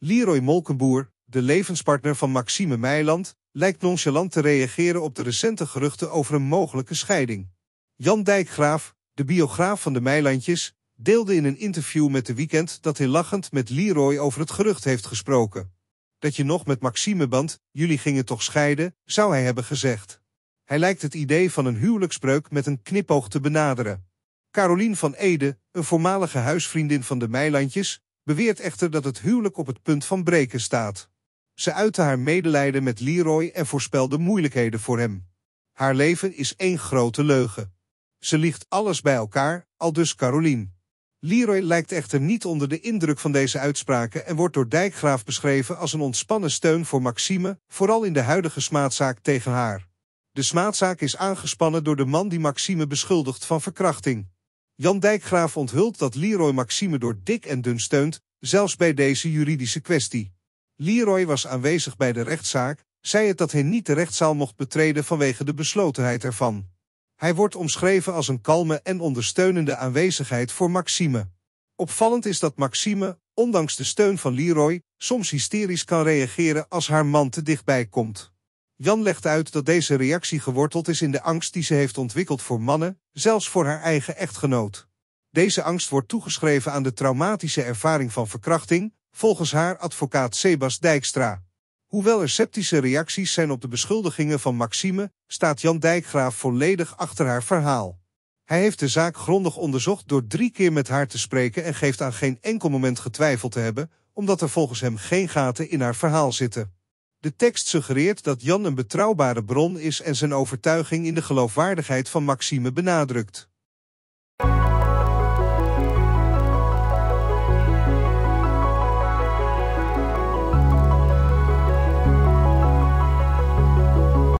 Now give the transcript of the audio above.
Leroy Molkenboer, de levenspartner van Maxime Meiland, lijkt nonchalant te reageren op de recente geruchten over een mogelijke scheiding. Jan Dijkgraaf, de biograaf van de Meilandjes, deelde in een interview met de Weekend dat hij lachend met Leroy over het gerucht heeft gesproken. Dat je nog met Maxime band, jullie gingen toch scheiden, zou hij hebben gezegd. Hij lijkt het idee van een huwelijksbreuk met een knipoog te benaderen. Carolien van Ede, een voormalige huisvriendin van de Meilandjes, beweert echter dat het huwelijk op het punt van breken staat. Ze uitte haar medelijden met Leroy en voorspelde moeilijkheden voor hem. Haar leven is één grote leugen. Ze liegt alles bij elkaar, al dus Carolien. Leroy lijkt echter niet onder de indruk van deze uitspraken en wordt door Dijkgraaf beschreven als een ontspannen steun voor Maxime, vooral in de huidige smaadzaak tegen haar. De smaadzaak is aangespannen door de man die Maxime beschuldigt van verkrachting. Jan Dijkgraaf onthult dat Leroy Maxime door dik en dun steunt, zelfs bij deze juridische kwestie. Leroy was aanwezig bij de rechtszaak, zei het dat hij niet de rechtszaal mocht betreden vanwege de beslotenheid ervan. Hij wordt omschreven als een kalme en ondersteunende aanwezigheid voor Maxime. Opvallend is dat Maxime, ondanks de steun van Leroy, soms hysterisch kan reageren als haar man te dichtbij komt. Jan legt uit dat deze reactie geworteld is in de angst die ze heeft ontwikkeld voor mannen, zelfs voor haar eigen echtgenoot. Deze angst wordt toegeschreven aan de traumatische ervaring van verkrachting, volgens haar advocaat Sebas Dijkstra. Hoewel er sceptische reacties zijn op de beschuldigingen van Maxime, staat Jan Dijkgraaf volledig achter haar verhaal. Hij heeft de zaak grondig onderzocht door drie keer met haar te spreken en geeft aan geen enkel moment getwijfeld te hebben, omdat er volgens hem geen gaten in haar verhaal zitten. De tekst suggereert dat Jan een betrouwbare bron is en zijn overtuiging in de geloofwaardigheid van Maxime benadrukt.